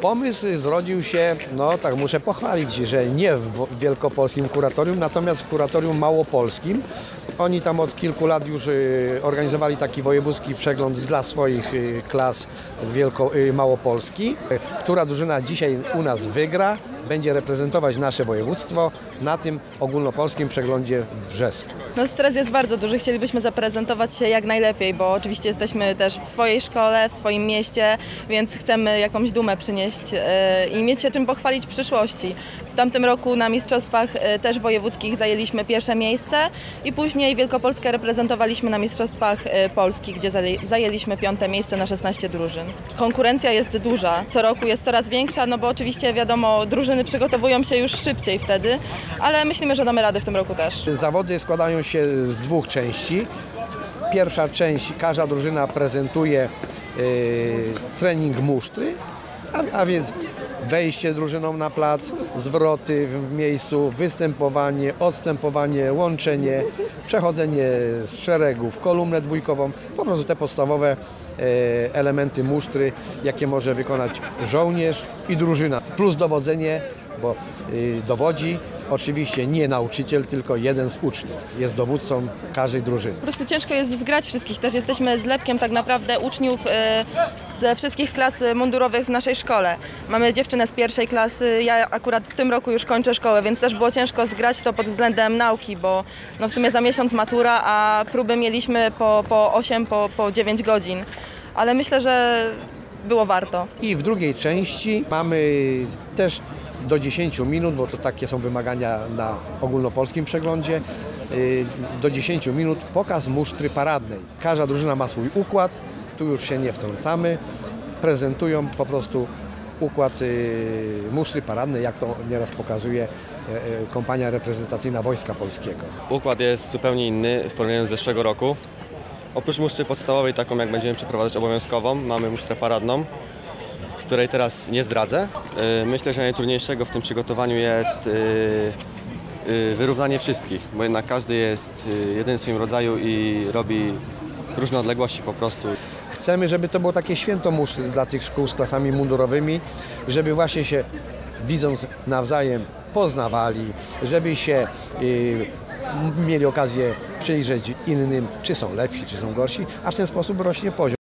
Pomysł zrodził się, no tak muszę pochwalić, że nie w wielkopolskim kuratorium, natomiast w kuratorium małopolskim. Oni tam od kilku lat już y, organizowali taki wojewódzki przegląd dla swoich y, klas wielko, y, małopolski. Która drużyna dzisiaj u nas wygra, będzie reprezentować nasze województwo na tym ogólnopolskim przeglądzie w Brzesku. No stres jest bardzo duży, chcielibyśmy zaprezentować się jak najlepiej, bo oczywiście jesteśmy też w swojej szkole, w swoim mieście, więc chcemy jakąś dumę przynieść e, i mieć się czym pochwalić w przyszłości. W tamtym roku na mistrzostwach e, też wojewódzkich zajęliśmy pierwsze miejsce i później Wielkopolskę reprezentowaliśmy na mistrzostwach e, Polski, gdzie zaję- zajęliśmy piąte miejsce na 16 drużyn. Konkurencja jest duża, co roku jest coraz większa, no bo oczywiście wiadomo, drużyny przygotowują się już szybciej wtedy, ale myślimy, że damy radę w tym roku też. Zawody składają się z dwóch części. Pierwsza część, każda drużyna prezentuje y, trening musztry, a, a więc wejście drużyną na plac, zwroty w, w miejscu, występowanie, odstępowanie, łączenie, przechodzenie z szeregów, kolumnę dwójkową, po prostu te podstawowe e, elementy musztry, jakie może wykonać żołnierz i drużyna, plus dowodzenie, bo y, dowodzi oczywiście nie nauczyciel, tylko jeden z uczniów. Jest dowódcą każdej drużyny. Po prostu ciężko jest zgrać wszystkich. Też jesteśmy zlepkiem tak naprawdę uczniów e, ze wszystkich klas mundurowych w naszej szkole. Mamy dziewczynę z pierwszej klasy, ja akurat w tym roku już kończę szkołę, więc też było ciężko zgrać to pod względem nauki, bo no w sumie za miesiąc matura, a próby mieliśmy po, po 8, po, po 9 godzin. Ale myślę, że było warto. I w drugiej części mamy też do 10 minut, bo to takie są wymagania na ogólnopolskim przeglądzie, y, do 10 minut pokaz musztry paradnej. Każda drużyna ma swój układ, tu już się nie wtrącamy, prezentują po prostu układ y, musztry paradnej, jak to nieraz pokazuje e, kompania reprezentacyjna Wojska Polskiego. Układ jest zupełnie inny w porównaniu z zeszłego roku. Oprócz musztry podstawowej, taką jak będziemy przeprowadzać obowiązkową, mamy musztrę paradną, której teraz nie zdradzę. Yy, Myślę, że najtrudniejszego w tym przygotowaniu jest yy, yy, wyrównanie wszystkich, bo jednak każdy jest jeden w swoim rodzaju i robi różne odległości po prostu. Chcemy, żeby to było takie święto musztry dla tych szkół z klasami mundurowymi, żeby właśnie się widząc nawzajem poznawali, żeby się y, mieli okazję przyjrzeć innym, czy są lepsi, czy są gorsi, a w ten sposób rośnie poziom.